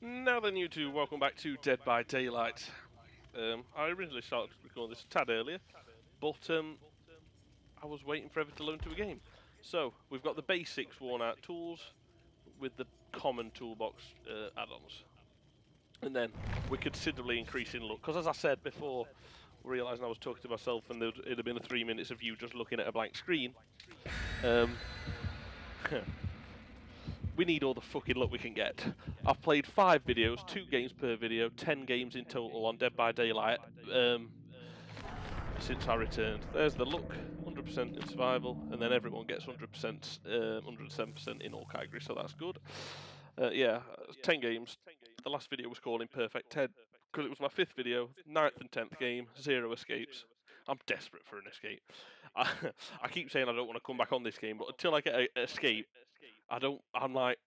Now then, you two, welcome back to Dead by Daylight. Um, I originally started recording this a tad earlier, but um, I was waiting for everything to load to a game. So, we've got the basics worn out tools with the common toolbox uh, add-ons. And then we're considerably increasing luck, because as I said before, realising I was talking to myself and it'd have been three minutes of you just looking at a blank screen. Um, we need all the fucking luck we can get. I've played five videos, two games per video, ten games in total on Dead by Daylight um, since I returned. There's the luck, 100% in survival, and then everyone gets 100%, uh, 107% in all categories, so that's good. Uh, yeah, 10 games. The last video was called Imperfect Ten because it was my fifth video, ninth and tenth game, zero escapes. I'm desperate for an escape. I, I keep saying I don't want to come back on this game, but until I get an escape, I don't. I'm like,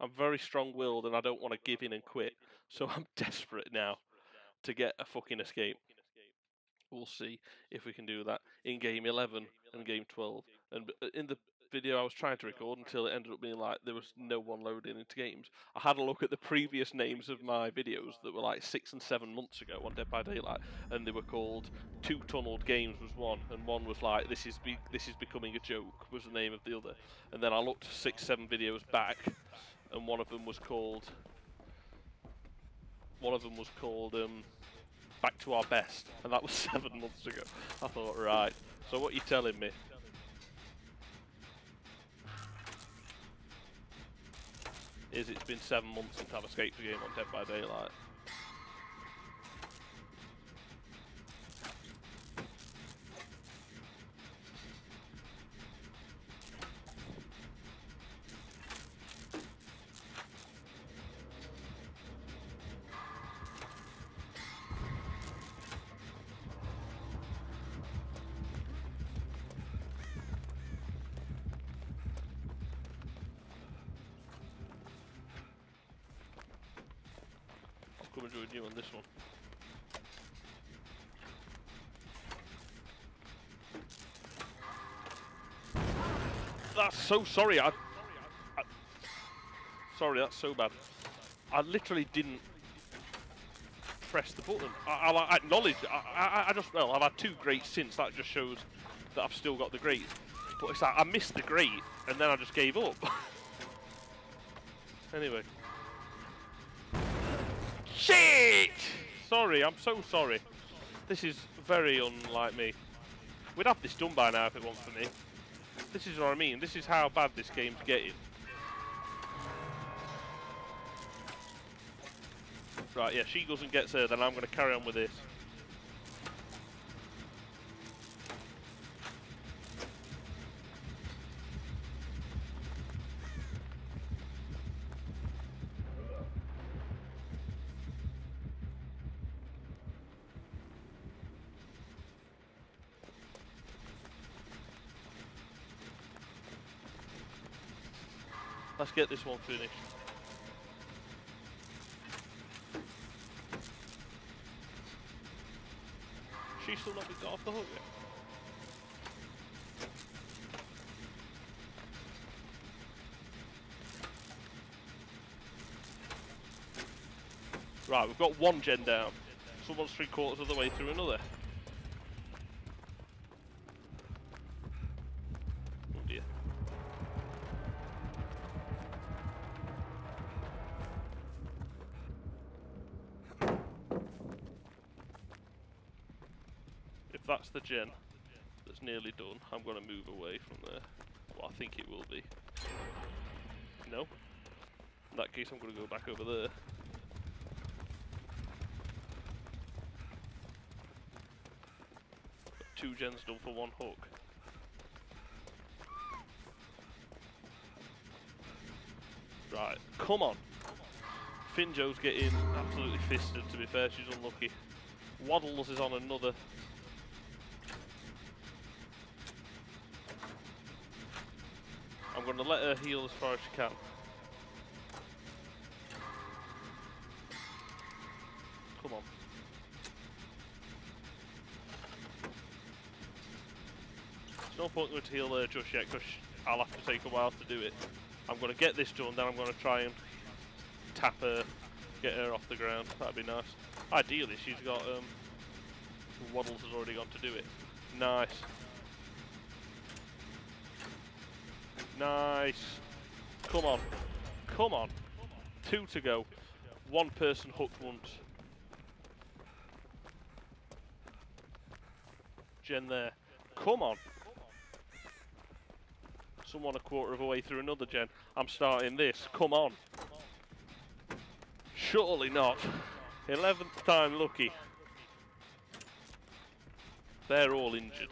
I'm very strong-willed, and I don't want to give in and quit. So I'm desperate now to get a fucking escape. We'll see if we can do that in game 11 and game 12. And uh, in the video I was trying to record until it ended up being like there was no one loading into games. I had a look at the previous names of my videos that were like six and seven months ago on Dead by Daylight, and they were called Two Tunneled Games was one, and one was like This is be- this is becoming a joke was the name of the other, and then I looked six seven videos back, and one of them was called one of them was called um, Back to Our Best, and that was seven months ago. I thought, right. So what are you telling me? Is it's been seven months since I've escaped the game on Dead by Daylight. And join you on this one. That's so sorry. I, sorry, that's so bad. I literally didn't press the button. I, I acknowledge. I, I, I just well, I've had two greats since. That just shows that I've still got the great. But it's like I missed the great, and then I just gave up. anyway. Shit! Sorry, I'm so sorry. This is very unlike me. We'd have this done by now if it wasn't for me. This is what I mean. This is how bad this game's getting. Right, yeah, she goes and gets her, then I'm going to carry on with this. Let's get this one finished. She's still not been got off the hook yet. Right, we've got one gen down. Someone's three quarters of the way through another. Gen that's nearly done, I'm going to move away from there. Well, I think it will be. No? In that case, I'm going to go back over there. Got two gens done for one hook. Right, come on. Finjo's getting absolutely fisted, to be fair, she's unlucky. Waddles is on another. I'm going to let her heal as far as she can. Come on. There's no point going to heal her just yet because I'll have to take a while to do it. I'm going to get this done, then I'm going to try and tap her, get her off the ground. That'd be nice. Ideally, she's got um, Waddles has already gone to do it. Nice. Nice. Come on. Come on. Two to go. One person hooked once. gen there. Come on. Someone a quarter of a way through another gen. I'm starting this. Come on. Surely not. 11th time lucky. They're all injured.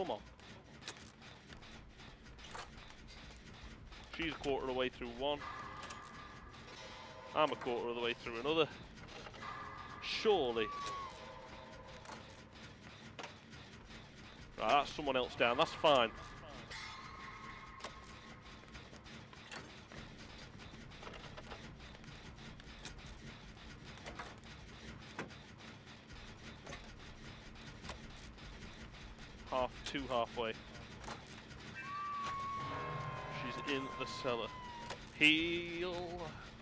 Come on. She's a quarter of the way through one. I'm a quarter of the way through another. Surely. Right, that's someone else down. That's fine. Two halfway. She's in the cellar. Heal.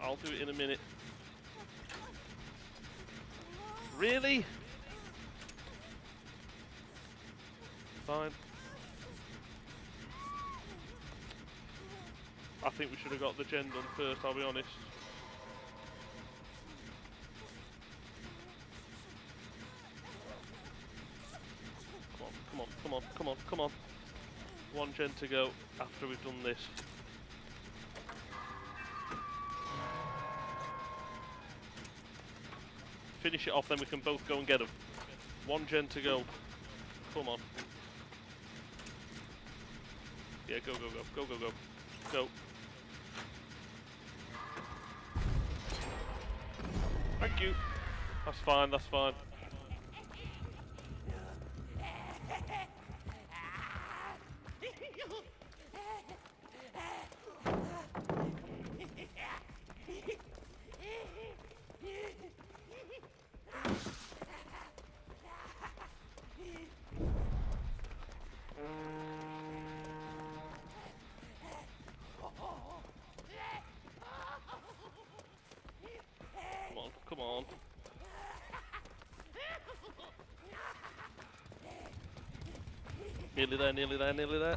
I'll do it in a minute. Really? Fine. I think we should have got the gen done first, I'll be honest. Come on, come on. One gen to go after we've done this. Finish it off, then we can both go and get them. One gen to go. Come on. Yeah, go, go, go, go, go, go. Go. Thank you. That's fine, that's fine. Nearly there, nearly there, nearly there.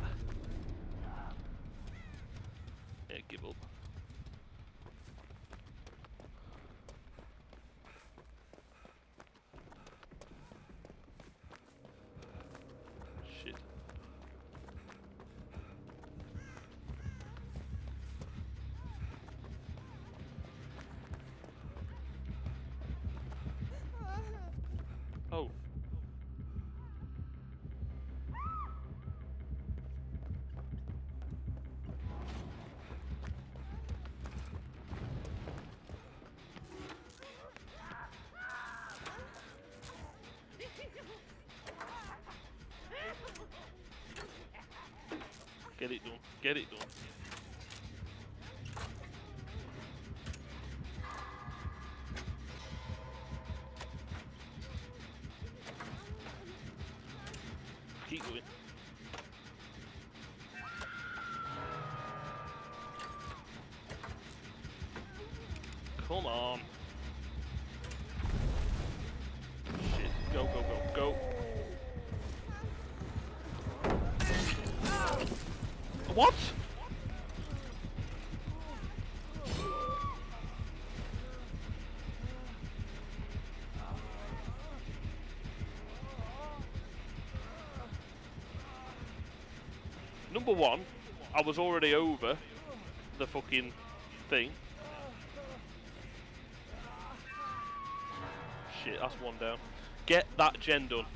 Get it done. Get it done. I was already over the fucking thing. Shit, that's one down. Get that gen done.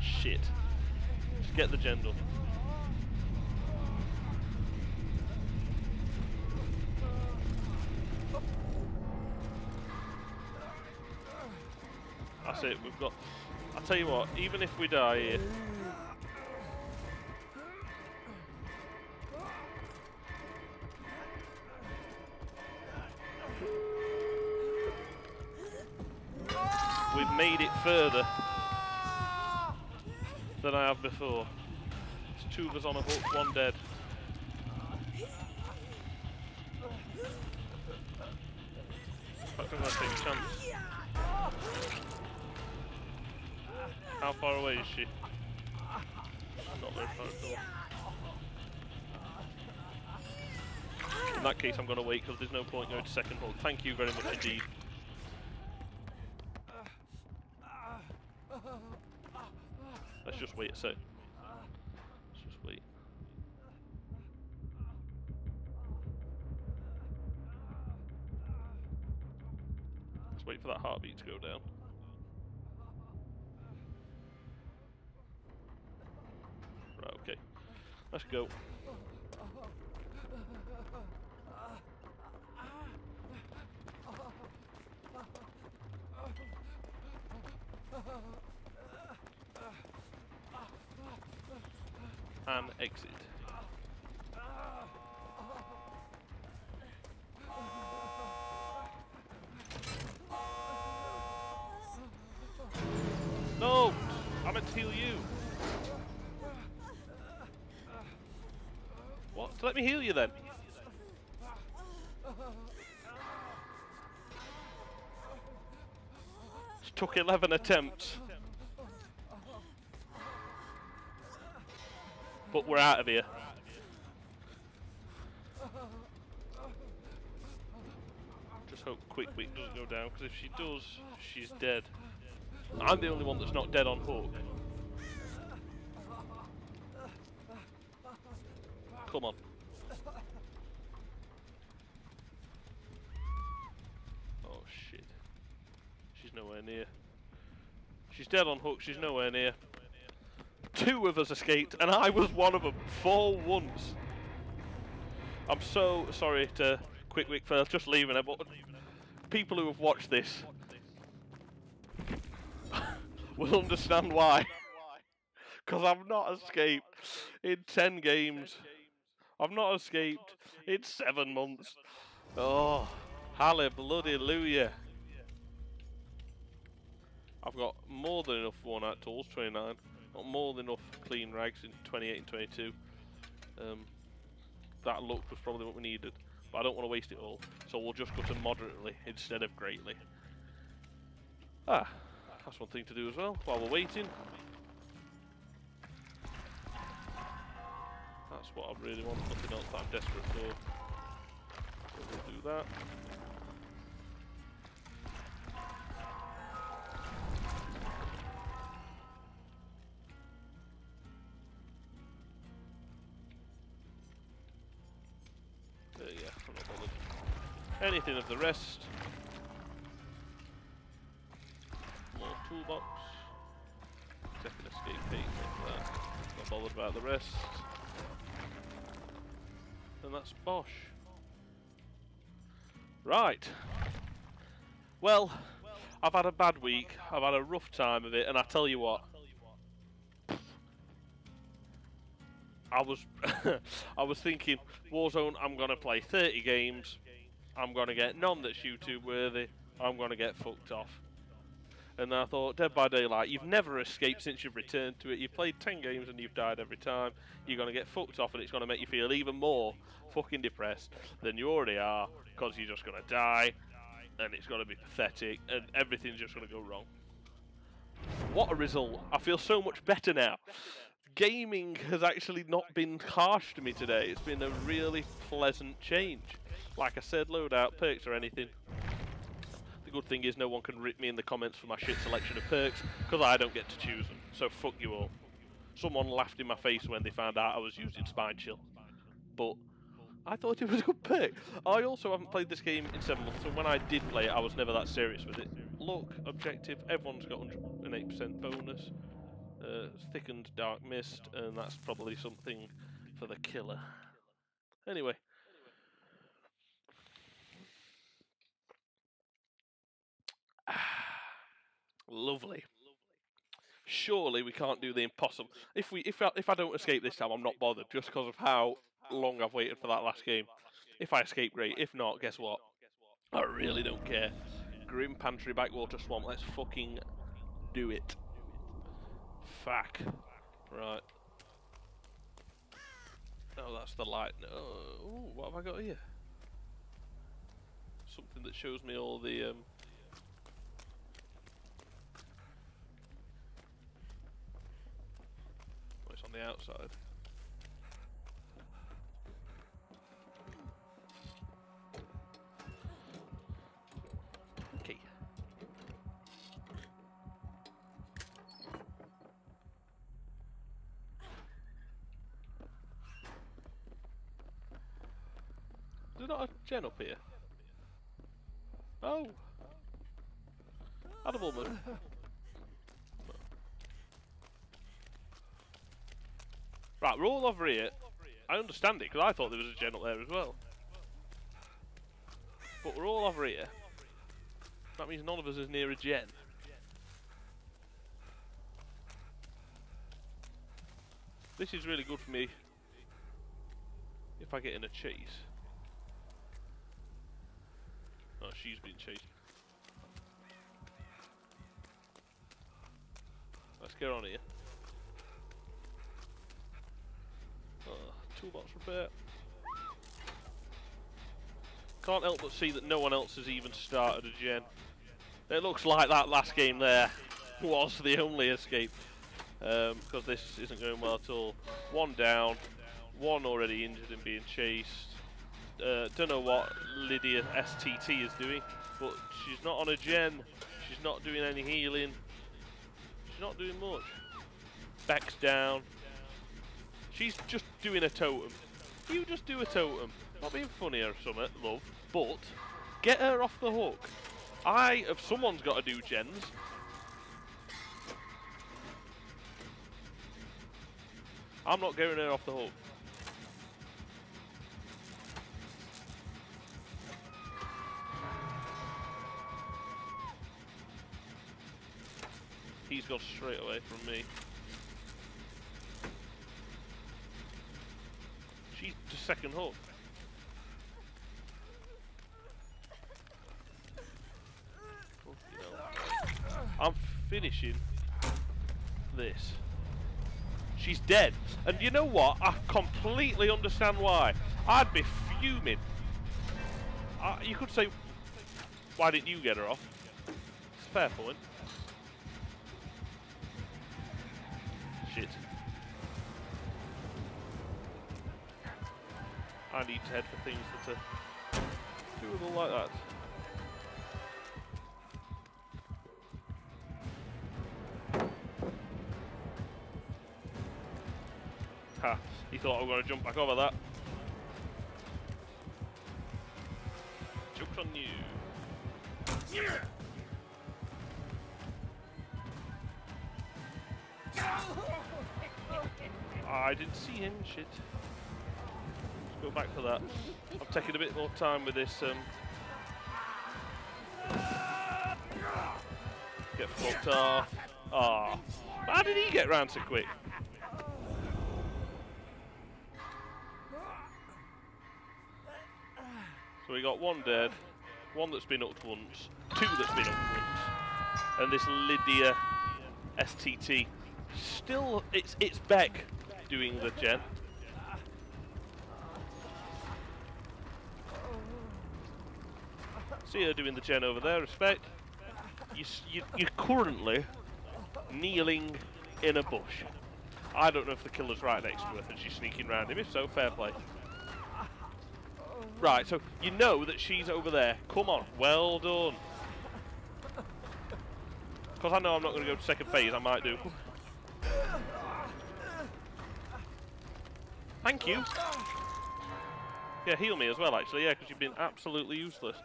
Shit. Just get the gen done. That's it, we've got... I'll tell you what, even if we die here... further. than I have before. It's two of us on a hook, one dead. Gonna take chance. How far away is she? Not very far at all. In that case, I'm going to wait because there's no point going to second hold. Thank you very much indeed. Let's just wait a sec. Let's just wait. Let's wait for that heartbeat to go down. Right, okay. Let's go. And exit. No! I meant to heal you. What? let me heal you then. It took 11 attempts. But we're out of here. Just hope Quick Quick doesn't go down, because if she does, she's dead. I'm the only one that's not dead on hook. Come on. Oh shit. She's nowhere near. She's dead on hook, she's nowhere near. Two of us escaped, and I was one of them, for once. I'm so sorry to Quick Wick for just leaving it, but people who have watched this will understand why. Because I've not escaped in 10 games. I've not escaped in 7 months. Oh, hallelujah. I've got more than enough worn out tools, 29. Got more than enough clean rags in 28 and 22. Um, that look was probably what we needed. But I don't want to waste it all. So we'll just go to moderately instead of greatly. Ah, that's one thing to do as well while we're waiting. That's what I really want, nothing else that I'm desperate for. So we'll do that. Anything of the rest. More toolbox. Second escape page. Not bothered about the rest. And that's Bosch. Right. Well, I've had a bad week. I've had a rough time of it, and I tell you what. I was I was thinking Warzone I'm gonna play 30 games I'm gonna get none that's YouTube worthy. I'm gonna get fucked off. And I thought Dead by Daylight you've never escaped since you've returned to it. You've played 10 games and you've died every time. You're gonna get fucked off and it's gonna make you feel even more fucking depressed than you already are because you're just gonna die and it's gonna be pathetic and everything's just gonna go wrong. What a result. I feel so much better now gaming has actually not been harsh to me today. It's been a really pleasant change. Like I said, loadout, perks or anything. The good thing is no one can rip me in the comments for my shit selection of perks, because I don't get to choose them. So fuck you all. Someone laughed in my face when they found out I was using Spine Chill. But I thought it was a good perk. I also haven't played this game in seven months, so when I did play it, I was never that serious with it. Look, objective, everyone's got 108% bonus thickened dark mist, and that's probably something for the killer. Anyway. Lovely. Surely we can't do the impossible. If we, if I, if I don't escape this time, I'm not bothered, just because of how long I've waited for that last game. If I escape, great. If not, guess what? I really don't care. Grim Pantry Backwater Swamp. Let's fucking do it. Fuck. Right. Oh, that's the light. Oh, ooh, what have I got here? Something that shows me all the. Um... It's on the outside. Gen up here? Oh! Animal man. Right, we're all over here. I understand it, because I thought there was a gen up there as well. But we're all over here. That means none of us is near a gen. This is really good for me if I get in a chase. Oh, she's being chased. Let's get on here. Oh, toolbox repair. Can't help but see that no one else has even started a gen. It looks like that last game there was the only escape. Um, because this isn't going well at all. One down, one already injured and being chased. Uh, don't know what Lydia STT is doing, but she's not on a gen. She's not doing any healing. She's not doing much. Beck's down. She's just doing a totem. You just do a totem. Not being funny or something, love, but get her off the hook. I, if someone's got to do gens, I'm not getting her off the hook. He's gone straight away from me. She's the second hook. I'm finishing this. She's dead. And you know what? I completely understand why. I'd be fuming. Uh, you could say, why didn't you get her off? It's a fair point. Shit. I need to head for things that are doable like that. Ha, he thought I was going to jump back over that. See him, shit. Let's go back for that. I'm taking a bit more time with this. Um, get fucked off. Ah. Oh. How did he get round so quick? So we got one dead, one that's been up once, two that's been up once, and this Lydia STT. Still, it's it's Beck doing the gen. See her doing the gen over there, respect. You, you, you're currently kneeling in a bush. I don't know if the killer's right next to her and she's sneaking around him. If so, fair play. Right, so you know that she's over there. Come on, well done. Because I know I'm not going to go to second phase, I might do. Thank you. Yeah, heal me as well, actually, yeah, because you've been absolutely useless.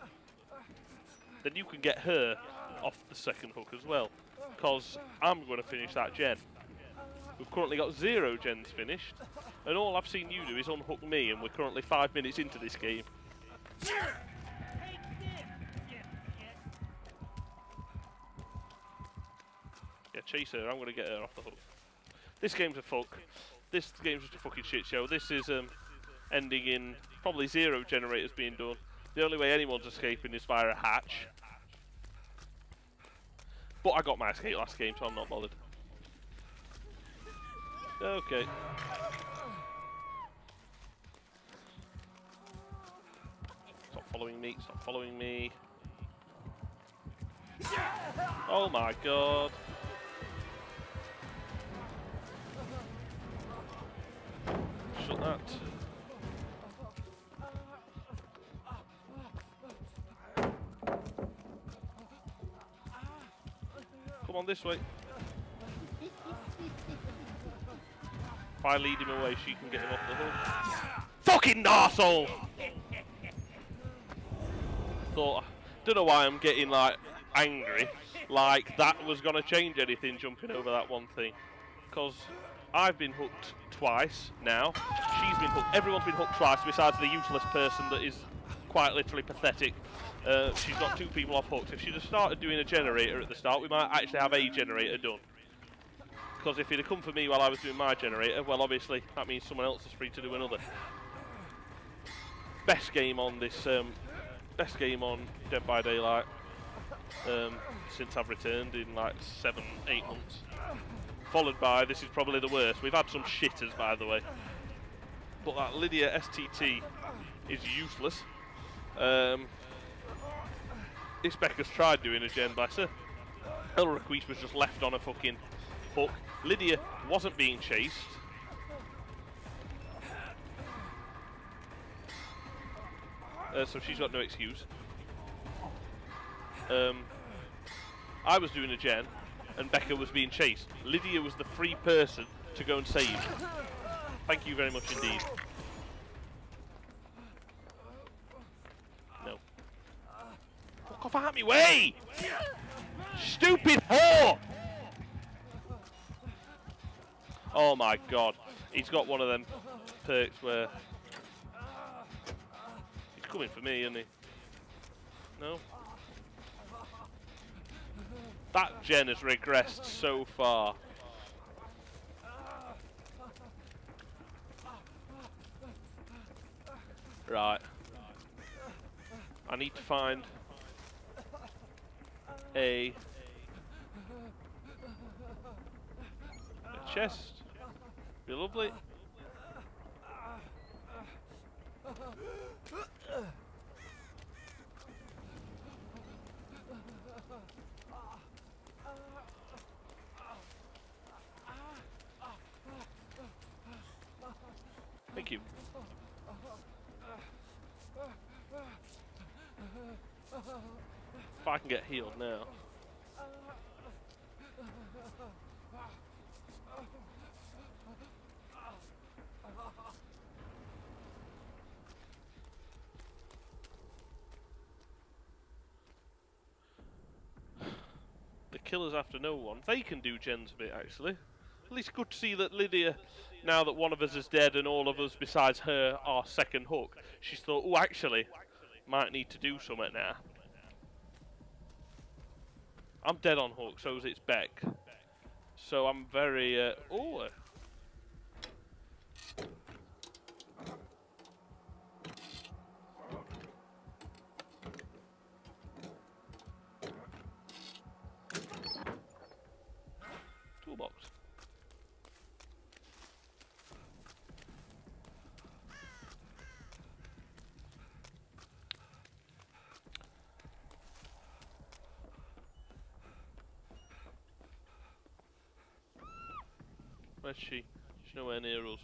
Then you can get her off the second hook as well, because I'm going to finish that gen. We've currently got zero gens finished, and all I've seen you do is unhook me, and we're currently five minutes into this game. Yeah, chase her. I'm going to get her off the hook. This game's a fuck. This game's just a fucking shit show. This is um, ending in probably zero generators being done. The only way anyone's escaping is via a hatch. But I got my escape last game, so I'm not bothered. Okay. Stop following me, stop following me. Oh my god. That. Come on this way. If I lead him away, she can get him off the hook. Fucking arsehole! Thought, don't know why I'm getting like angry, like that was gonna change anything jumping over that one thing. Because I've been hooked twice now. She's been hooked. Everyone's been hooked twice, besides the useless person that is quite literally pathetic. Uh, she's got two people off hooks. If she'd have started doing a generator at the start, we might actually have a generator done. Because if he'd have come for me while I was doing my generator, well, obviously that means someone else is free to do another. Best game on this, um, best game on Dead by Daylight um, since I've returned in like seven, eight months. Followed by, this is probably the worst. We've had some shitters, by the way. But that Lydia STT is useless. Um, Isbecker's tried doing a gen, bless her. El Requise was just left on a fucking hook. Lydia wasn't being chased. Uh, so she's got no excuse. Um, I was doing a gen, and Becca was being chased. Lydia was the free person to go and save. Thank you very much indeed. No. Fuck off out me way! Stupid whore! Oh my god. He's got one of them perks where... He's coming for me, isn't he? No? That gen has regressed so far. Right. I need to find a, a chest. Be lovely. Thank you. If I can get healed now. The killers after no one. They can do gens a bit actually. At least good to see that Lydia, now that one of us is dead and all of us besides her are second hook, she's thought, oh actually, might need to do something now. I'm dead on hook, so is it's Beck. So I'm very, uh, oh. Toolbox. Where's she? She's nowhere near us.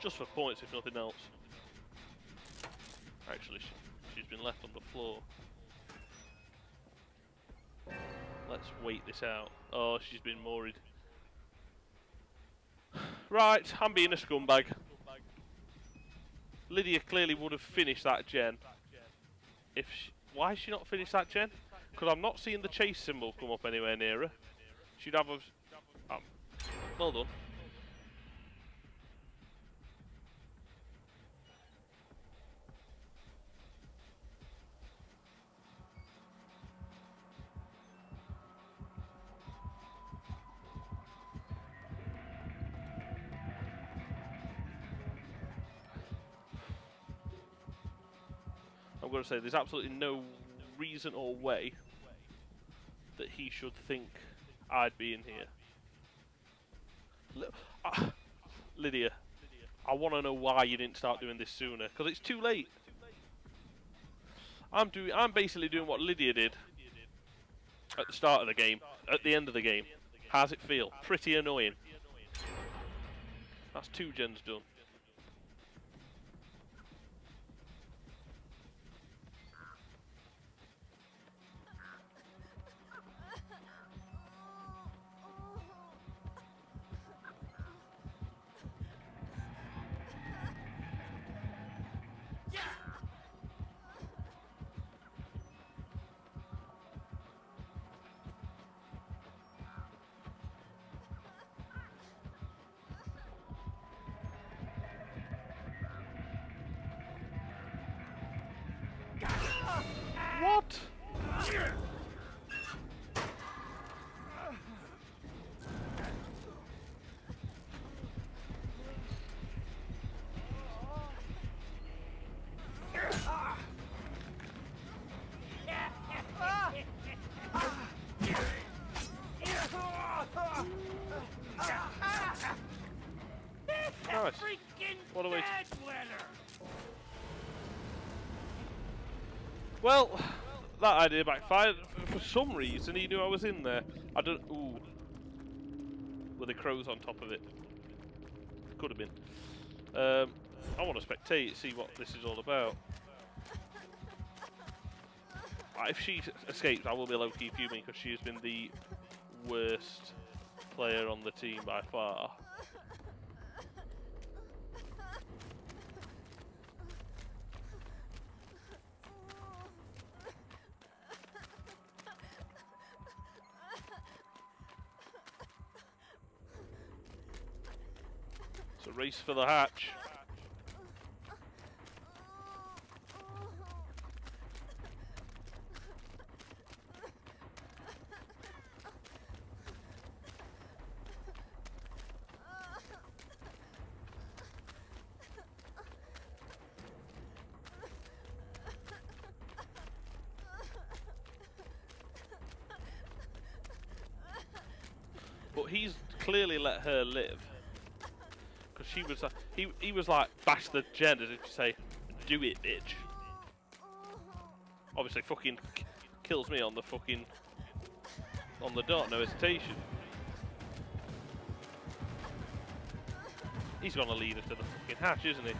Just for points, if nothing else. Actually, she, she's been left on the floor. Let's wait this out. Oh, she's been moored. Right, I'm being a scumbag. Lydia clearly would have finished that gen. If she, why has she not finished that gen? Because I'm not seeing the chase symbol come up anywhere near her. She'd have a... Um, well done. To say there's absolutely no reason or way that he should think I'd be in here. Li- uh, Lydia, I want to know why you didn't start doing this sooner, because it's too late. I'm doing. I'm basically doing what Lydia did at the start of the game, at the end of the game. How's it feel? Pretty annoying. That's two gens done. Well, that idea backfired. For some reason, he knew I was in there. I don't. Ooh. Were the crows on top of it? Could have been. Um, I want to spectate, see what this is all about. If she escapes, I will be low-key fuming because she has been the worst player on the team by far. For the hatch. But he's clearly let her live. She was, uh, he, he was like, bash the gen as if to say, do it, bitch. Obviously, fucking kills me on the fucking, on the dot, no hesitation. He's gonna lead us to the fucking hatch, isn't he?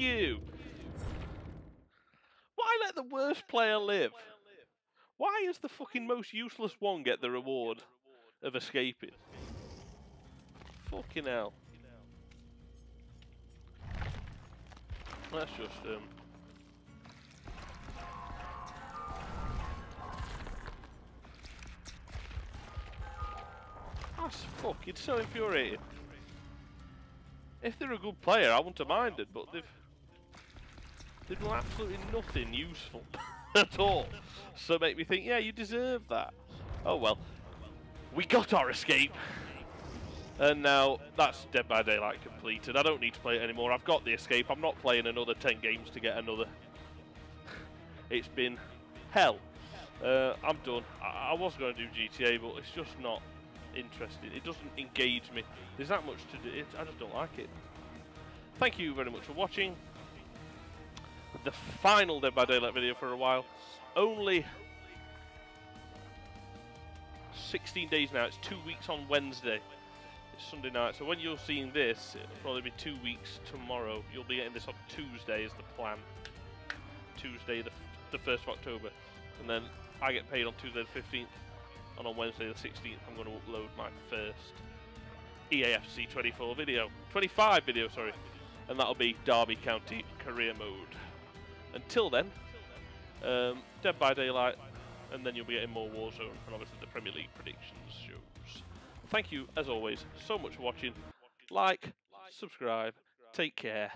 You! Why let the worst player live? Why is the fucking most useless one get the reward of escaping? Fucking hell. Let's just, um... That's fucking so infuriating. If they're a good player, I wouldn't have minded, but they've they've absolutely nothing useful at all. So make me think, yeah, you deserve that. Oh well, we got our escape, and now that's Dead by Daylight completed. I don't need to play it anymore. I've got the escape. I'm not playing another ten games to get another. It's been hell. Uh, I'm done. I, I was going to do GTA, but it's just not interesting. It doesn't engage me. There's that much to do. It, I just don't like it. Thank you very much for watching. The final Dead by Daylight video for a while. Only 16 days now. It's two weeks on Wednesday. It's Sunday night. So when you're seeing this, it'll probably be two weeks tomorrow. You'll be getting this on Tuesday is the plan. Tuesday the, the 1st of October. And then I get paid on Tuesday the 15th. And on Wednesday the 16th, I'm going to upload my first EAFC 24 video. 25 video, sorry. And that'll be Derby County career mode. Until then, um, Dead by Daylight, and then you'll be getting more Warzone and obviously the Premier League predictions shows. Thank you, as always, so much for watching. Like, subscribe, take care,